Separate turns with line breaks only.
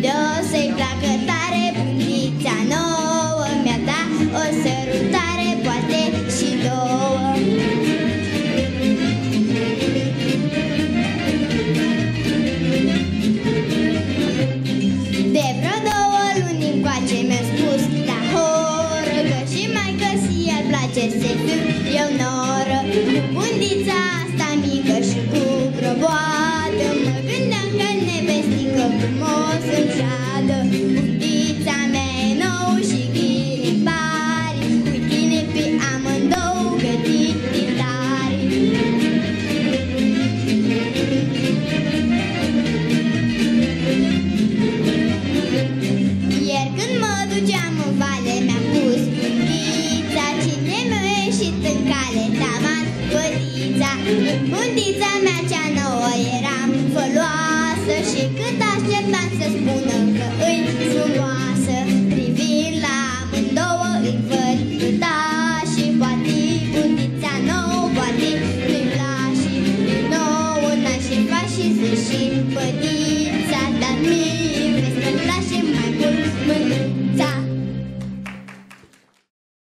De o să-i placă tare Bundița nouă. Mi-a dat o sărutare Poate și două. De vreo două luni încoace Mi-a spus la horă Că și mai că si place Să fiu eu noră. zăpadă Butița mea e nou și ghinipari Cu tine pe amândouă gătit din tari mă duceam în pus butița Cine mi-a ieșit în cale Taman, butița Butița mea cea nouă era foloasă Și cât așteptam să spun that me.